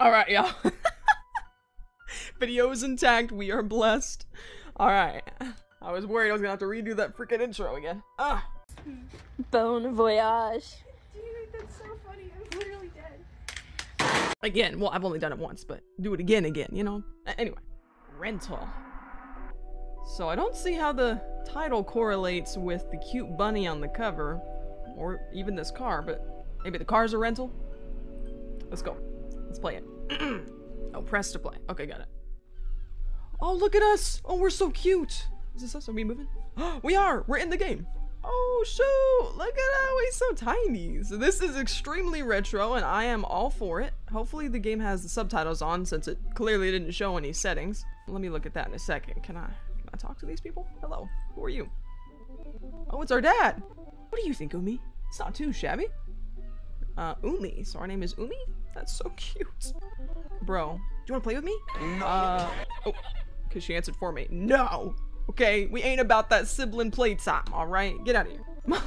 All right, y'all. Video is intact. We are blessed. All right. I was worried I was gonna have to redo that freaking intro again. Ah. Bone voyage. Dude, that's so funny. I'm literally dead. Again. Well, I've only done it once, but do it again, again. You know. Anyway, rental. So I don't see how the title correlates with the cute bunny on the cover, or even this car. But maybe the car's a rental. Let's go. Let's play it. oh, press to play. Okay, got it. Oh, look at us! Oh, we're so cute! Is this us? Are we moving? we are! We're in the game! Oh, shoot! Look at how he's so tiny! So this is extremely retro, and I am all for it. Hopefully the game has the subtitles on, since it clearly didn't show any settings. Let me look at that in a second. Can I, can I talk to these people? Hello, who are you? Oh, it's our dad! What do you think, Umi? It's not too shabby. Uh, Umi. So our name is Umi? That's so cute. Bro, do you want to play with me? No. Uh, oh, because she answered for me. No! Okay, we ain't about that sibling playtime, alright? Get out of here.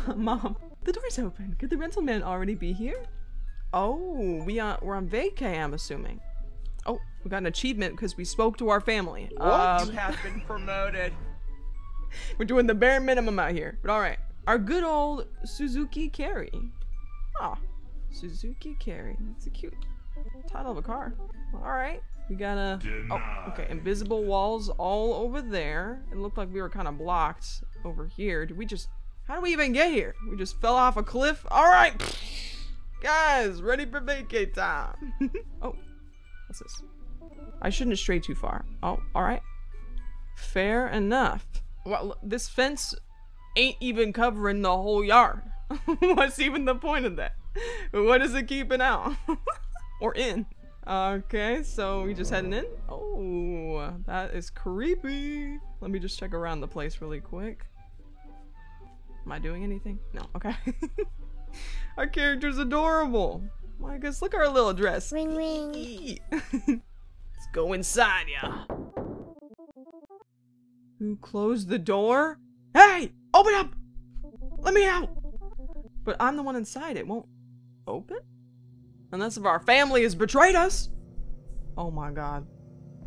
Mom, the door's open. Could the rental man already be here? Oh, we are, we're on vacay, I'm assuming. Oh, we got an achievement because we spoke to our family. Uh, you have been promoted. we're doing the bare minimum out here, but alright. Our good old Suzuki Carry. Ah, Suzuki Carry. That's a cute title of a car. Alright. We got a. Oh, okay. Invisible walls all over there. It looked like we were kind of blocked over here. Did we just. How do we even get here? We just fell off a cliff? Alright! Guys, ready for vacay time. oh, what's this? I shouldn't stray too far. Oh, alright. Fair enough. Well, this fence ain't even covering the whole yard. What's even the point of that? What is it keeping out? or in? Okay, so we just heading in? Oh, that is creepy. Let me just check around the place really quick. Am I doing anything? No, okay. our character's adorable. My goodness, look at our little dress. Ring ring. Let's go inside, yeah. Who closed the door? Hey! Open up! Let me out! But I'm the one inside. It won't open? Unless if our family has betrayed us. Oh my god.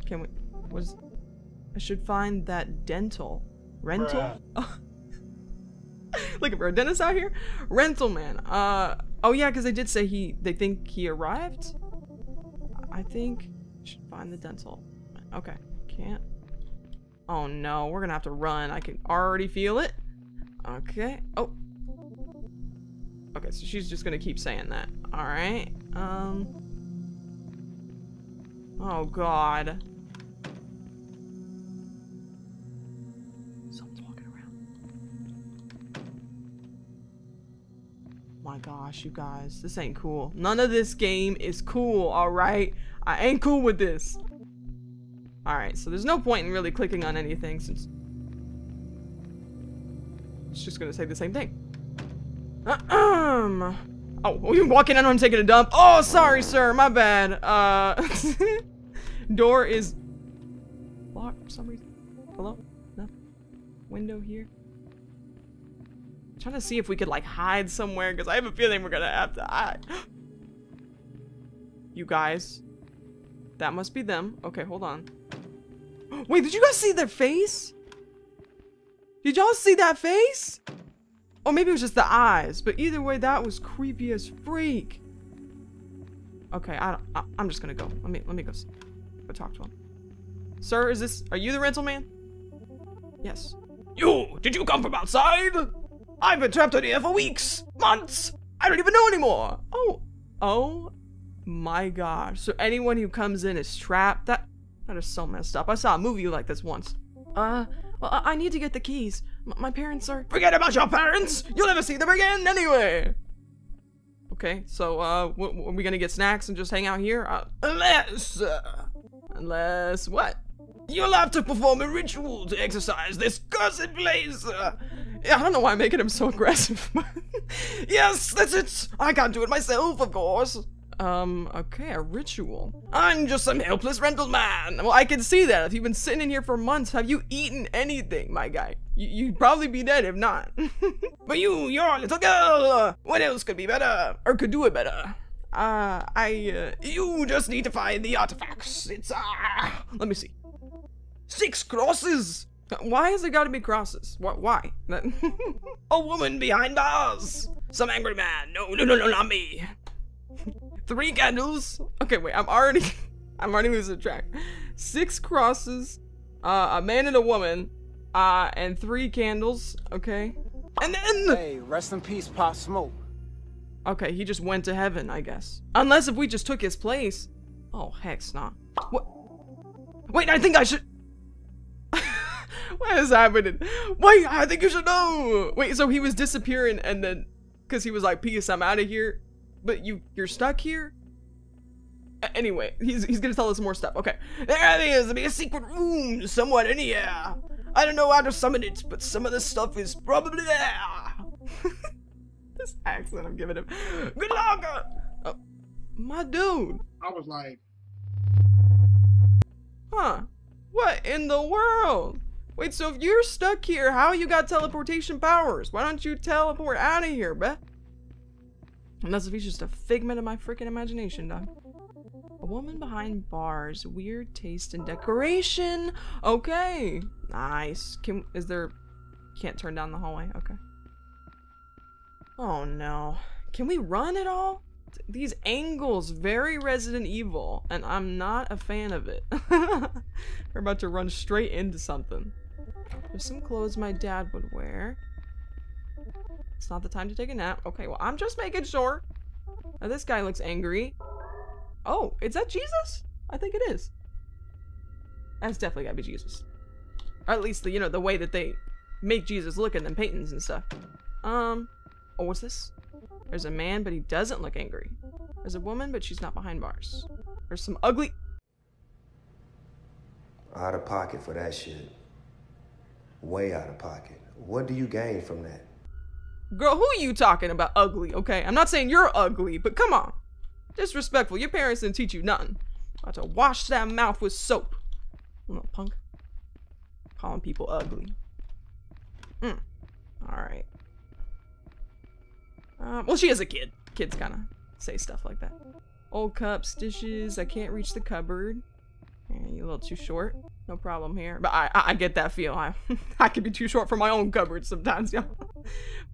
Can we... Was... I should find that dental. Rental? Looking for a dentist out here? Rental man. Uh... Oh yeah, because they did say he... They think he arrived? I think... Should find the dental. Okay. Can't. Oh no, we're gonna have to run. I can already feel it. Okay. Oh. Okay, so she's just gonna keep saying that. Alright. Um. Oh god. Someone's walking around. My gosh, you guys. This ain't cool. None of this game is cool, alright? I ain't cool with this. Alright, so there's no point in really clicking on anything since it's just gonna say the same thing. Um. Oh, we walking in on him taking a dump. Oh, sorry, sir. My bad. Uh, door is locked for some reason. Hello? No. Window here. trying to see if we could like hide somewhere because I have a feeling we're gonna have to hide. you guys. That must be them. Okay, hold on. Wait, did you guys see their face? Did y'all see that face? Or maybe it was just the eyes, but either way, that was creepy as freak. Okay, I, I I'm just gonna go. Let me let me go, go talk to him. Sir, is this? Are you the rental man? Yes. You, did you come from outside? I've been trapped in here for weeks, months. I don't even know anymore. Oh, oh, my gosh. So anyone who comes in is trapped. That that is so messed up. I saw a movie like this once. Uh, well, I, I need to get the keys. My parents are. Forget about your parents. You'll never see them again anyway. Okay, so uh, are we gonna get snacks and just hang out here? Uh, Unless, uh, unless what? you'll have to perform a ritual to exorcise this cursed place. Uh, Yeah, I don't know why I'm making him so aggressive. yes, that's it. I can't do it myself, of course. Um, okay, a ritual. I'm just some helpless rental man. Well, I can see that. If you've been sitting in here for months, have you eaten anything, my guy? You, you'd probably be dead if not. But you, you're a little girl. What else could be better? or could do it better. Uh, I, uh, You just need to find the artifacts. It's, ah, let me see. Six crosses. why has it gotta be crosses? What, why? A woman behind bars. Some angry man. No, no, no, no, not me. Three candles. okay, wait, I'm already, I'm already losing track. Six crosses, uh, a man and a woman, uh, and three candles, okay? And then Hey, rest in peace, Pop Smoke. Okay, he just went to heaven, I guess. Unless if we just took his place. Oh, heck's not. What? Wait, I think I should. What is happening? Wait, I think you should know. Wait, so he was disappearing and then, cause he was like, peace, I'm out of here. But you, you're stuck here? Anyway, he's, he's gonna tell us more stuff. Okay. There there is be a secret room somewhere in here. I don't know how to summon it, but some of the stuff is probably there. This accent I'm giving him. Good luck! Oh, my dude. I was like, Huh. What in the world? Wait, so if you're stuck here, how you got teleportation powers? Why don't you teleport out of here, bruh? Unless if he's just a figment of my freaking imagination, dog. A woman behind bars, weird taste in decoration. Okay, nice. Can is there? Can't turn down the hallway. Okay. Oh no. Can we run at all? These angles, very Resident Evil, and I'm not a fan of it. We're about to run straight into something. There's some clothes my dad would wear. It's not the time to take a nap. Okay, well, I'm just making sure. Now, this guy looks angry. Oh, is that Jesus? I think it is. That's definitely gotta be Jesus. Or at least the, you know, the way that they make Jesus look in them paintings and stuff. Um, oh, what's this? There's a man, but he doesn't look angry. There's a woman, but she's not behind bars. There's some ugly. Out of pocket for that shit. Way out of pocket. What do you gain from that? Girl, who are you talking about ugly, okay? I'm not saying you're ugly, but come on. Disrespectful. Your parents didn't teach you nothing. About to wash that mouth with soap. Little punk. Calling people ugly. Mm. Alright. Um, well, she is a kid. Kids kind of say stuff like that. Old cups, dishes. I can't reach the cupboard. Yeah, you a little too short. No problem here. But I, I, I get that feel. I, I could be too short for my own cupboard sometimes, y'all.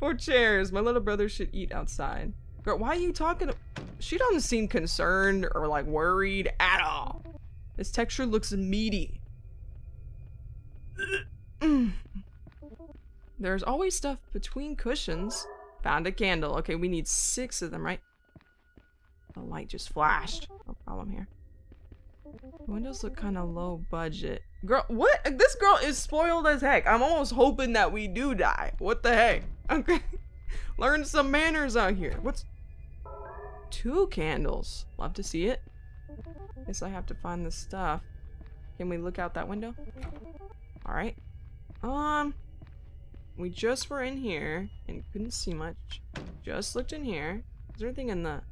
Four chairs. My little brother should eat outside. Girl, why are you talking? She doesn't seem concerned or like worried at all. This texture looks meaty. There's always stuff between cushions. Found a candle. Okay, we need six of them, right? The light just flashed. No problem here. Windows look kind of low budget. Girl, what? This girl is spoiled as heck. I'm almost hoping that we do die. What the heck? Okay. Learn some manners out here. What's... Two candles. Love to see it. Guess I have to find the stuff. Can we look out that window? Alright. Um... We just were in here and couldn't see much. Just looked in here. Is there anything in the...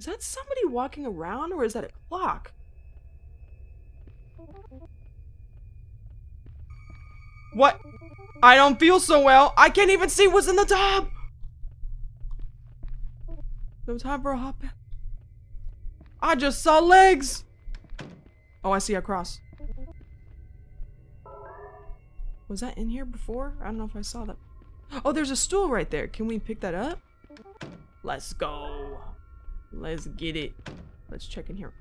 Is that somebody walking around or is that a clock? What? I don't feel so well. I can't even see what's in the tub. No time for a hop. I just saw legs. Oh, I see a cross. Was that in here before? I don't know if I saw that. Oh, there's a stool right there. Can we pick that up? Let's go. Let's get it. Let's check in here.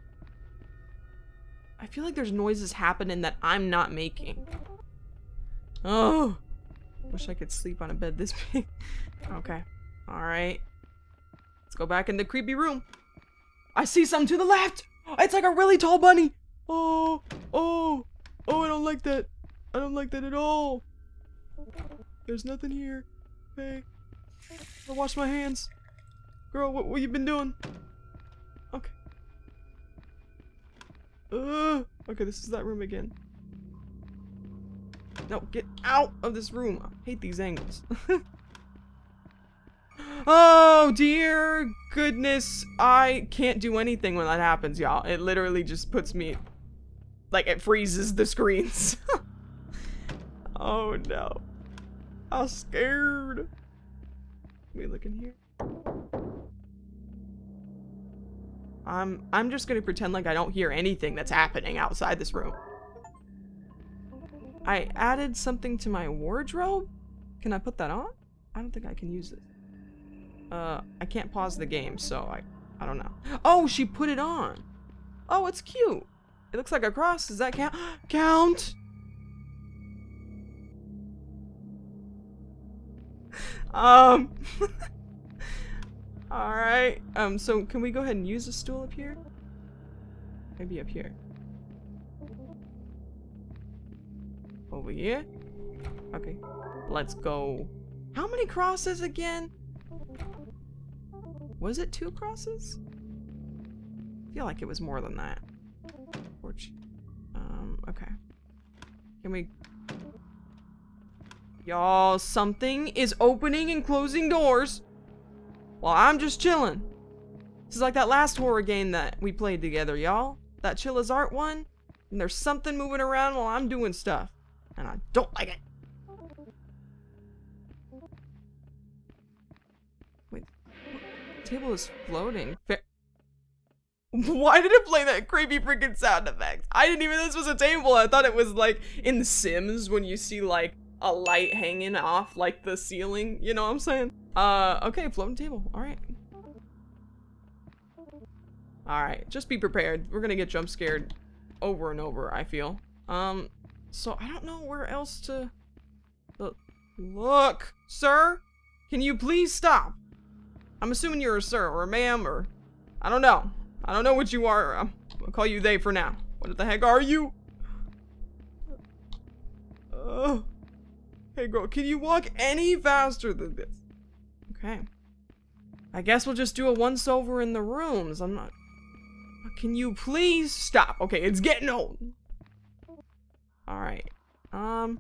I feel like there's noises happening that I'm not making. Oh. Wish I could sleep on a bed this big. okay. Alright. Let's go back in the creepy room. I see something to the left! It's like a really tall bunny! Oh! Oh! Oh, I don't like that. I don't like that at all. There's nothing here. Okay. I wash my hands. Girl, what, what you been doing? Okay. Uh, okay, this is that room again. No, get out of this room. I hate these angles. oh, dear goodness. I can't do anything when that happens, y'all. It literally just puts me... Like, it freezes the screens. oh, no. I'm scared. we look in here. I'm I'm just gonna pretend like I don't hear anything that's happening outside this room. I added something to my wardrobe. Can I put that on? I don't think I can use it. Uh, I can't pause the game, so I I don't know. Oh, she put it on. Oh, it's cute. It looks like a cross. Does that count? Count. Um. All right. Um. So can we go ahead and use the stool up here? Maybe up here. Over here. Okay. Let's go. How many crosses again? Was it two crosses? I feel like it was more than that. Porch. Um. Okay. Can we Y'all, something is opening and closing doors while I'm just chilling. This is like that last horror game that we played together, y'all. That Chilla's Art one. And there's something moving around while I'm doing stuff. And I don't like it. Wait. The table is floating. Why did it play that creepy freaking sound effect? I didn't even know this was a table. I thought it was like in The Sims when you see like a light hanging off like the ceiling. You know what I'm saying? Uh, okay, floating table. All right. All right, just be prepared. We're gonna get jump scared over and over, I feel. Um, so I don't know where else to look. Sir, can you please stop? I'm assuming you're a sir or a ma'am or I don't know. I don't know what you are. I'm, I'll call you they for now. What the heck are you? Uh, Hey girl, can you walk any faster than this? Okay. I guess we'll just do a once over in the rooms. I'm not... Can you please stop? Okay, it's getting old. Alright. Um...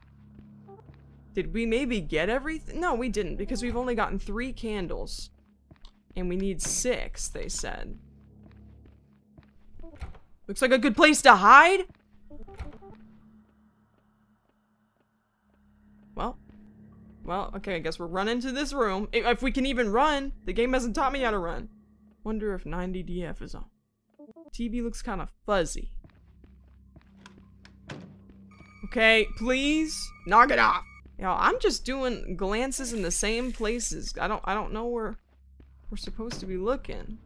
Did we maybe get everything? No, we didn't, because we've only gotten three candles. And we need six, they said. Looks like a good place to hide? Well, okay, I guess we're running to this room. If we can even run. The game hasn't taught me how to run. Wonder if 90DF is on. TV looks kind of fuzzy. Okay, please knock it off. Yo, I'm just doing glances in the same places. I don't I don't know where we're supposed to be looking.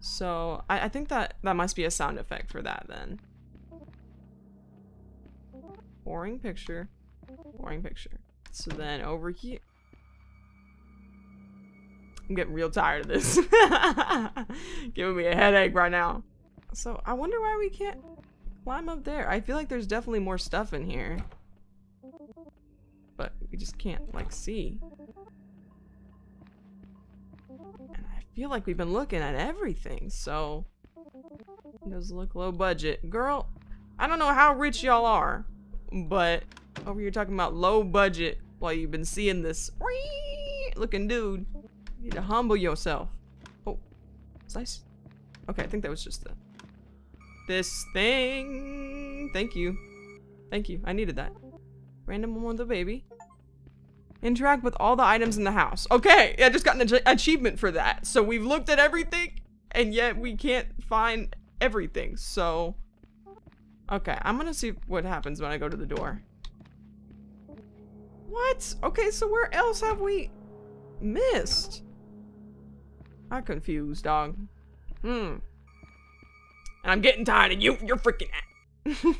So I, I think that that must be a sound effect for that then. Boring picture. Boring picture. So then over here. I'm getting real tired of this. Giving me a headache right now. So I wonder why we can't climb up there. I feel like there's definitely more stuff in here. But we just can't like see. And I feel like we've been looking at everything, so it does look low budget. Girl, I don't know how rich y'all are, but over here talking about low budget while you've been seeing this looking dude. You need to humble yourself. Oh, nice. Okay, I think that was just the this thing. Thank you. Thank you. I needed that. Random one with a baby. Interact with all the items in the house. Okay, I just got an achievement for that. So we've looked at everything, and yet we can't find everything. So Okay, I'm gonna see what happens when I go to the door. What? Okay, so where else have we missed? I'm confused, dog. Hmm. And I'm getting tired of you. You're freaking at.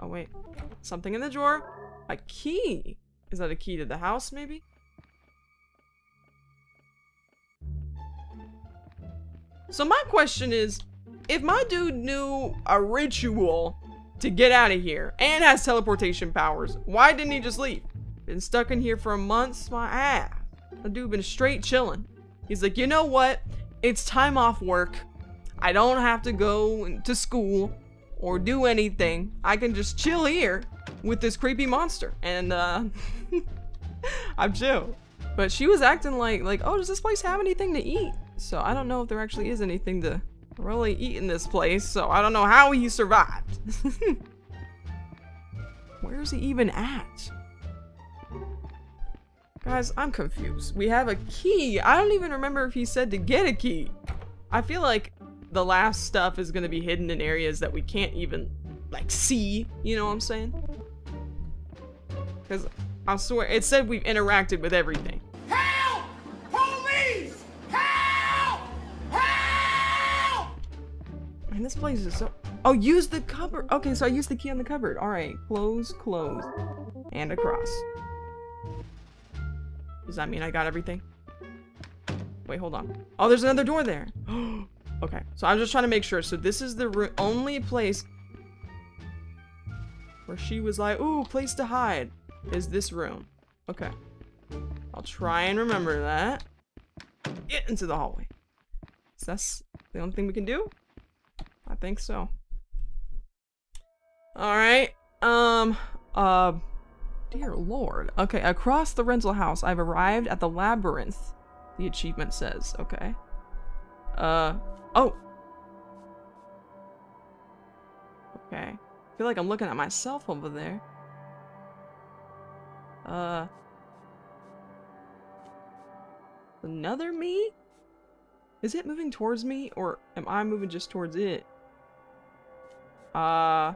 oh, wait. Something in the drawer? A key. Is that a key to the house, maybe? So my question is, if my dude knew a ritual to get out of here and has teleportation powers, why didn't he just leave? Been stuck in here for a month, my ass. The dude been straight chilling. He's like, you know what? It's time off work. I don't have to go to school or do anything. I can just chill here with this creepy monster. And, uh, I'm chill. But she was acting like, like, oh, does this place have anything to eat? So I don't know if there actually is anything to really eating this place, so I don't know how he survived. Where is he even at? Guys, I'm confused. We have a key. I don't even remember if he said to get a key. I feel like the last stuff is gonna be hidden in areas that we can't even, like, see. You know what I'm saying? Because I swear, it said we've interacted with everything. And this place is so... Oh, use the cupboard. Okay, so I used the key on the cupboard. All right, close, close, and across. Does that mean I got everything? Wait, hold on. Oh, there's another door there. okay, so I'm just trying to make sure. So this is the only place where she was like, ooh, place to hide is this room. Okay. I'll try and remember that. Get into the hallway. So that's the only thing we can do? I think so. Alright. Um, uh, dear lord. Okay, across the rental house, I've arrived at the labyrinth. The achievement says, okay. Uh, oh. Okay. I feel like I'm looking at myself over there. Uh. Another me? Is it moving towards me, or am I moving just towards it? Uh...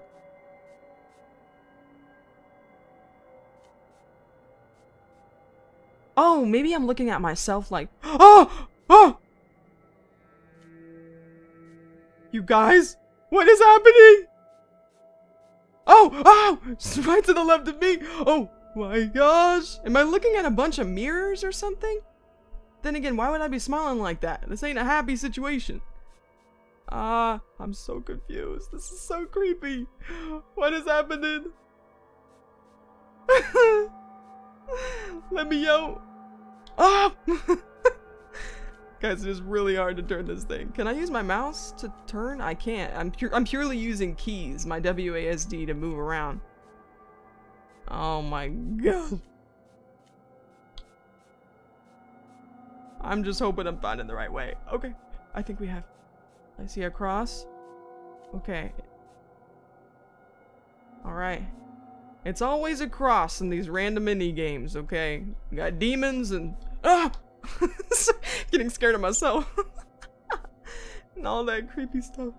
Oh, maybe I'm looking at myself like, oh, oh! You guys, what is happening? Oh, oh, right to the left of me. Oh my gosh. Am I looking at a bunch of mirrors or something? Then again, why would I be smiling like that? This ain't a happy situation. Ah, I'm so confused. This is so creepy. What is happening? Let me out. Ah! Guys, it is really hard to turn this thing. Can I use my mouse to turn? I can't. I'm, pu I'm purely using keys, my WASD, to move around. Oh my god. I'm just hoping I'm finding the right way. Okay, I think we have. I see a cross. Okay. Alright. It's always a cross in these random mini games, okay? We got demons and ah, getting scared of myself and all that creepy stuff.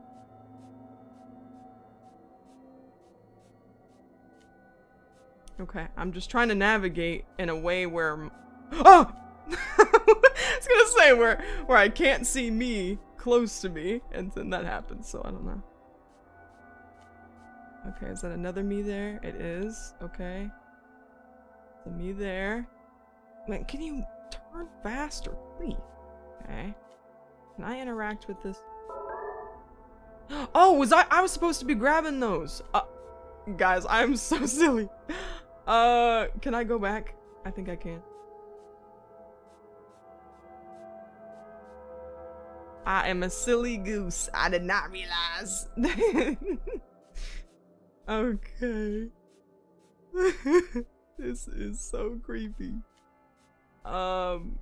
Okay, I'm just trying to navigate in a way where oh, I was gonna say where where I can't see me close to me, and then that happens. So I don't know. Okay, is that another me there? It is. Okay. The me there. Wait, can you turn faster, please? Okay. Can I interact with this? Oh, was I? I was supposed to be grabbing those. Uh, guys, I'm so silly. Uh, can I go back? I think I can. I am a silly goose. I did not realize. Okay. this is so creepy. Um,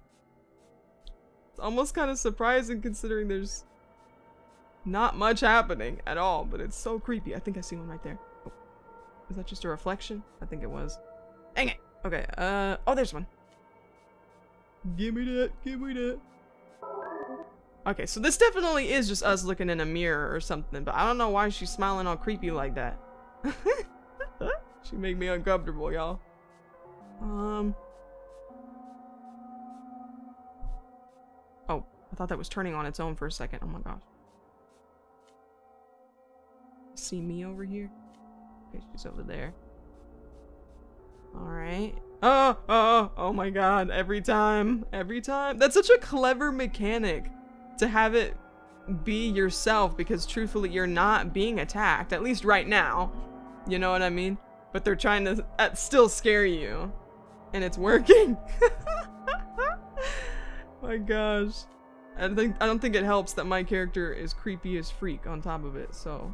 it's almost kind of surprising considering there's not much happening at all, but it's so creepy. I think I see one right there. Oh, is that just a reflection? I think it was. Dang it. Okay, uh, oh, there's one. Give me that, give me that. Okay, so this definitely is just us looking in a mirror or something, but I don't know why she's smiling all creepy like that. she made me uncomfortable, y'all. Um. Oh, I thought that was turning on its own for a second. Oh my gosh. See me over here? Okay, she's over there. Alright. Oh, oh, oh my god. Every time. Every time. That's such a clever mechanic to have it be yourself because truthfully you're not being attacked, at least right now. You know what I mean? But they're trying to uh, still scare you. And it's working. my gosh. I think I don't think it helps that my character is creepy as freak on top of it, so.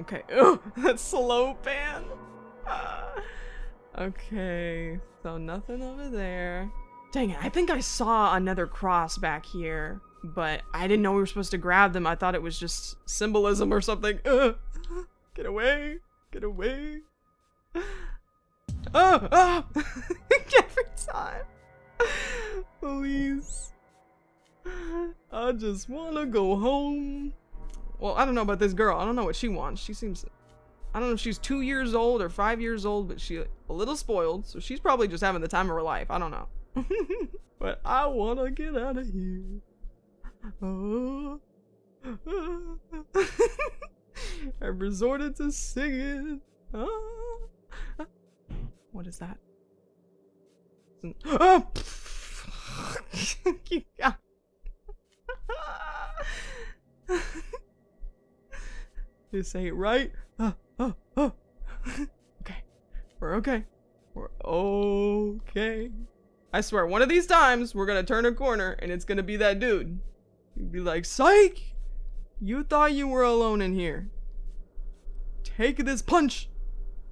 Okay. Oh, that slow pan. okay. So nothing over there. Dang it, I think I saw another cross back here, but I didn't know we were supposed to grab them. I thought it was just symbolism or something. Get away. Get away. Oh, oh! Every time. Please. I just wanna go home. Well, I don't know about this girl. I don't know what she wants. She seems I don't know if she's two years old or five years old, but she's a little spoiled, so she's probably just having the time of her life. I don't know. but I wanna get out of here. I resorted to singing. What is that? Oh! this ain't right. Okay. We're okay. We're okay. I swear, one of these times, we're gonna turn a corner and it's gonna be that dude. You'd be like, Psych! You thought you were alone in here. Take this punch!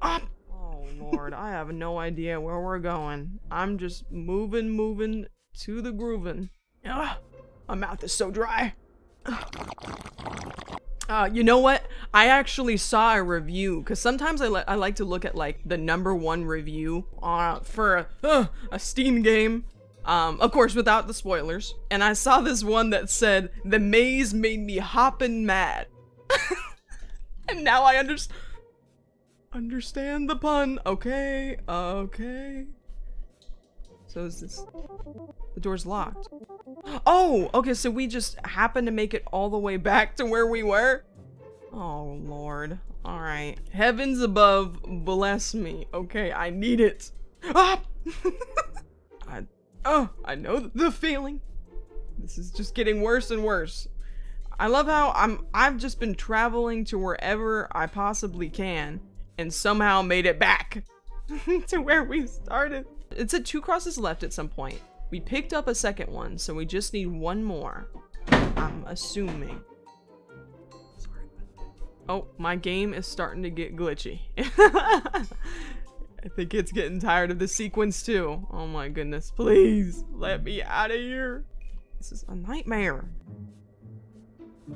Up! Oh, Lord, I have no idea where we're going. I'm just moving, moving to the grooving. Ugh, my mouth is so dry. Uh, you know what? I actually saw a review because sometimes I, I like to look at like the number one review uh, for a, uh, a Steam game. Um, of course, without the spoilers. And I saw this one that said, the maze made me hoppin' mad. and now I under understand the pun. Okay, okay. So is this... The door's locked. Oh, okay, so we just happened to make it all the way back to where we were? Oh, Lord. Alright. Heavens above, bless me. Okay, I need it. Ah! Oh, I know the feeling. This is just getting worse and worse. I love how I'm I've just been traveling to wherever I possibly can and somehow made it back to where we started. It said two crosses left at some point. We picked up a second one, so we just need one more. I'm assuming. Sorry. Oh, my game is starting to get glitchy. I think it's getting tired of the sequence too. Oh my goodness, please let me out of here. This is a nightmare.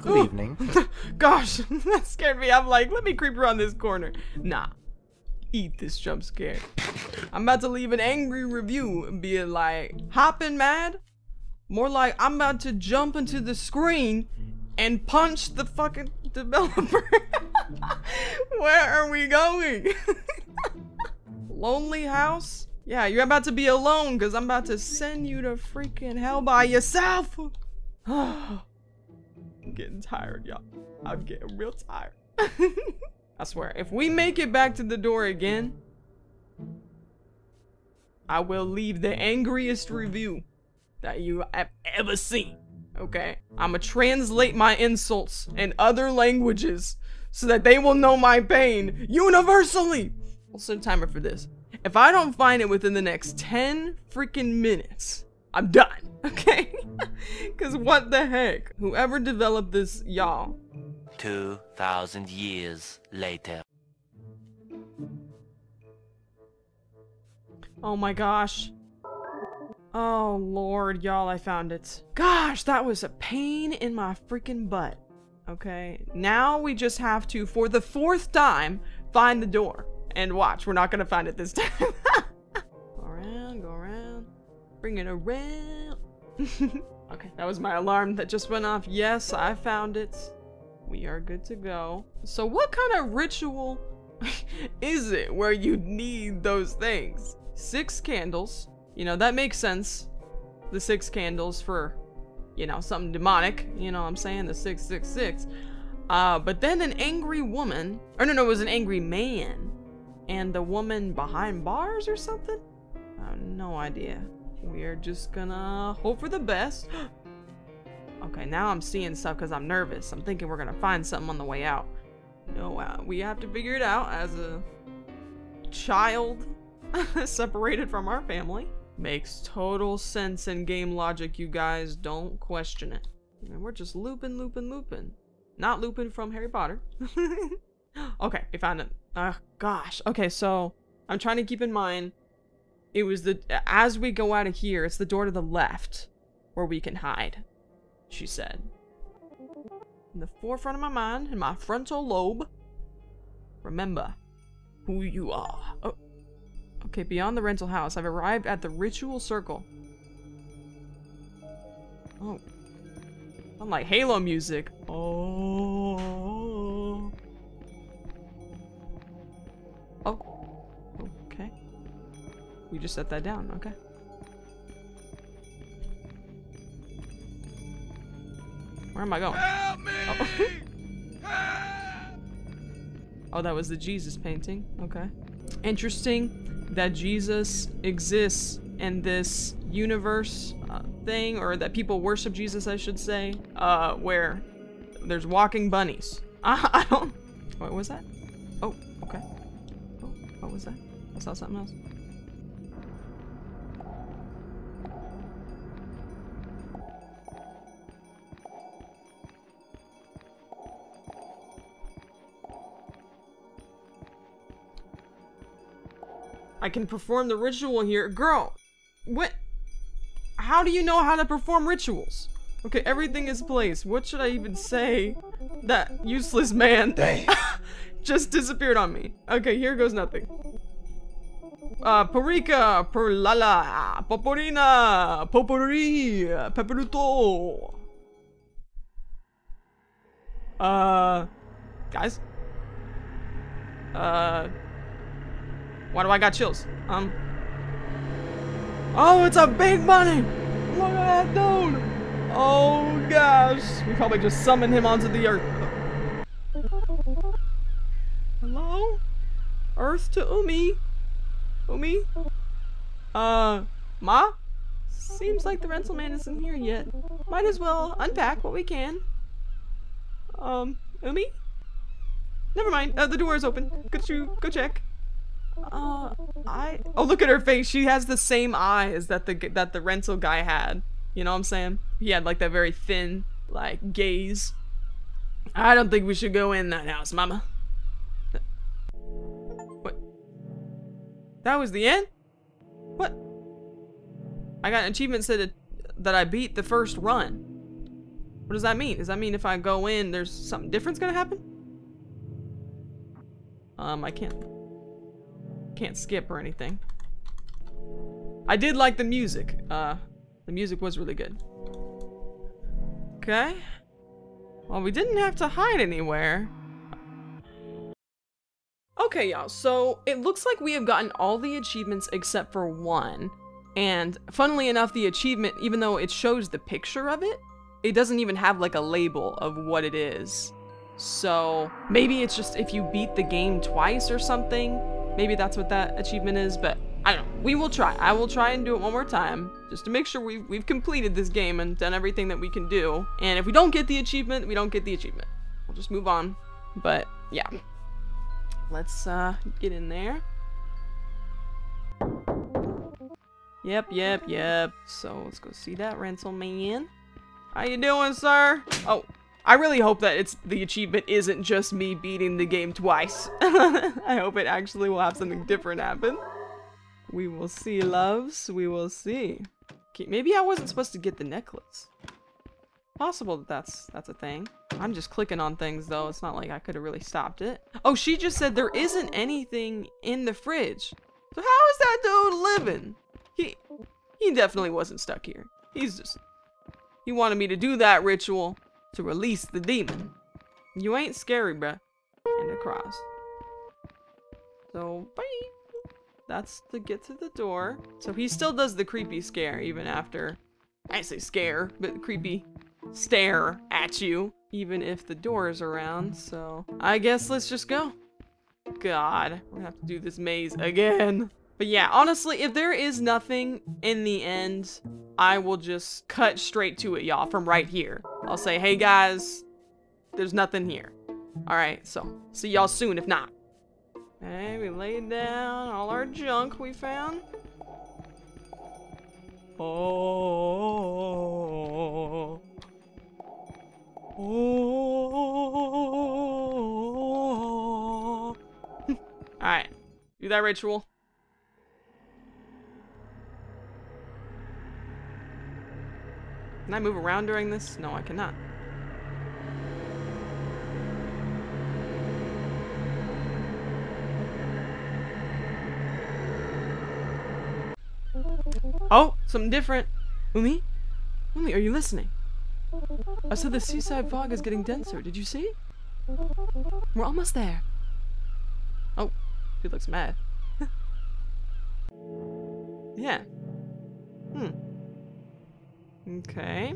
Good evening. Gosh, that scared me. I'm like, let me creep around this corner. Nah, eat this jump scare. I'm about to leave an angry review and be like, hopping mad? More like I'm about to jump into the screen and punch the fucking developer. Where are we going? Lonely house? Yeah, you're about to be alone because I'm about to send you to freaking hell by yourself. I'm getting tired, y'all. I'm getting real tired. I swear, if we make it back to the door again, I will leave the angriest review that you have ever seen. Okay? I'ma translate my insults in other languages so that they will know my pain universally. We'll set a timer for this. If I don't find it within the next 10 freaking minutes, I'm done, okay? Because what the heck? Whoever developed this, y'all, 2,000 years later. Oh my gosh. Oh lord, y'all, I found it. Gosh, that was a pain in my freaking butt. Okay, now we just have to, for the fourth time, find the door. And watch, we're not gonna find it this time. go around, go around. Bring it around. okay, that was my alarm that just went off. Yes, I found it. We are good to go. So what kind of ritual is it where you need those things? Six candles. You know, that makes sense. The six candles for, you know, something demonic. You know what I'm saying? The 666. Uh, but then an angry woman. Or no, no, it was an angry man. And the woman behind bars or something? I have no idea. We are just gonna hope for the best. Okay, now I'm seeing stuff because I'm nervous. I'm thinking we're gonna find something on the way out. No, uh, we have to figure it out as a child separated from our family. Makes total sense in game logic, you guys. Don't question it. And we're just looping, looping, looping. Not looping from Harry Potter. okay, we found it. Oh, gosh. Okay, so I'm trying to keep in mind it was the as we go out of here, it's the door to the left where we can hide she said. In the forefront of my mind, in my frontal lobe, remember who you are. Oh, Okay, beyond the rental house, I've arrived at the ritual circle. Oh. I'm like Halo music. Oh. We just set that down, okay. Where am I going? Help me! Oh. oh, that was the Jesus painting. Okay. Interesting that Jesus exists in this universe uh, thing, or that people worship Jesus, I should say, uh, where there's walking bunnies. I, I don't. What was that? Oh, okay. Oh, what was that? I saw something else. I can perform the ritual here. Girl, what? How do you know how to perform rituals? Okay, everything is placed. What should I even say? That useless man just disappeared on me. Okay, here goes nothing. Uh, Parika, Perlala, Poporina, Popori, Peperuto. Uh, guys? Uh, why do I got chills? Um. Oh, it's a big bunny! Look at that dude! Oh gosh. We probably just summoned him onto the earth. Hello? Earth to Umi? Umi? Uh, Ma? Seems like the rental man isn't here yet. Might as well unpack what we can. Um, Umi? Never mind. Uh, the door is open. Could you go check? Uh, I. Oh, look at her face. She has the same eyes that the that the rental guy had. You know what I'm saying? He had like that very thin, like gaze. I don't think we should go in that house, Mama. What? That was the end? What? I got an achievement said that I beat the first run. What does that mean? Does that mean if I go in, there's something different's gonna happen? Um, I can't can't skip or anything. I did like the music. Uh, the music was really good. Okay. Well, we didn't have to hide anywhere. Okay, y'all, so it looks like we have gotten all the achievements except for one. And funnily enough, the achievement, even though it shows the picture of it, it doesn't even have like a label of what it is. So maybe it's just if you beat the game twice or something, maybe that's what that achievement is, but I don't know. We will try. I will try and do it one more time just to make sure we've, we've completed this game and done everything that we can do. And if we don't get the achievement, we don't get the achievement. We'll just move on. But yeah, let's uh, get in there. Yep, yep, yep. So let's go see that rental man. How you doing, sir? Oh, I really hope that it's the achievement isn't just me beating the game twice. I hope it actually will have something different happen. We will see, loves. We will see. Okay, maybe I wasn't supposed to get the necklace. Possible that that's, that's a thing. I'm just clicking on things, though. It's not like I could have really stopped it. Oh, she just said there isn't anything in the fridge. So how is that dude living? He, he definitely wasn't stuck here. He's just... He wanted me to do that ritual to release the demon. You ain't scary, bruh. And across. So, bye. That's to get to the door. So he still does the creepy scare even after, I say scare, but creepy stare at you, even if the door is around. So I guess let's just go. God, we're gonna have to do this maze again. But yeah, honestly, if there is nothing in the end, I will just cut straight to it, y'all, from right here. I'll say, hey guys, there's nothing here. All right, so see y'all soon if not. Okay, we laid down all our junk we found. Oh. Oh. Alright. Do that ritual. Can I move around during this? No, I cannot. Oh, something different. Umi? Umi, are you listening? I said the seaside fog is getting denser. Did you see? We're almost there. Oh, he looks mad. yeah. Hmm. Okay.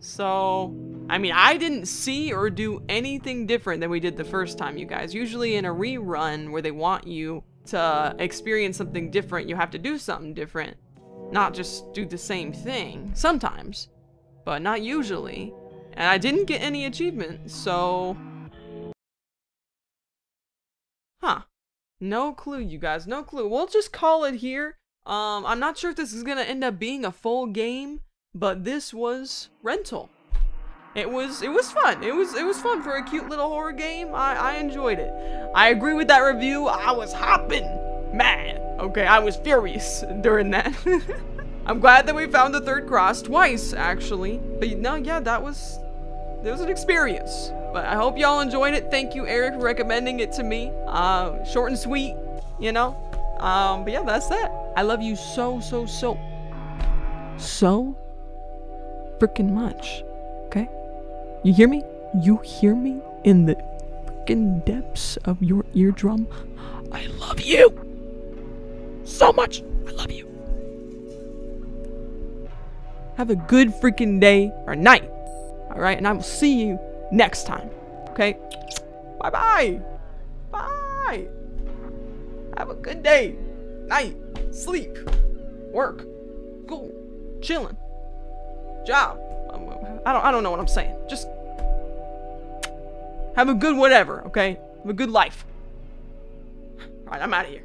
So, I mean, I didn't see or do anything different than we did the first time, you guys. Usually in a rerun where they want you to experience something different, you have to do something different. Not just do the same thing. Sometimes. But not usually. And I didn't get any achievement, so... Huh. No clue, you guys. No clue. We'll just call it here. Um, I'm not sure if this is gonna end up being a full game, but this was rental. It was it was fun. It was it was fun for a cute little horror game. I, I enjoyed it. I agree with that review. I was hopping mad. Okay, I was furious during that. I'm glad that we found the third cross twice, actually. But no, yeah, that was it was an experience. But I hope y'all enjoyed it. Thank you, Eric, for recommending it to me. Uh, short and sweet, you know. Um, but yeah, that's that. I love you so, so, so, so freaking much. Okay? You hear me? You hear me in the freaking depths of your eardrum? I love you so much. I love you. Have a good freaking day or night. All right, and I will see you next time. Okay? Bye bye. Bye. Have a good day, night, sleep, work, school, chilling, job. Um, I don't. I don't know what I'm saying. Just have a good whatever. Okay? Have a good life. All right, I'm out of here.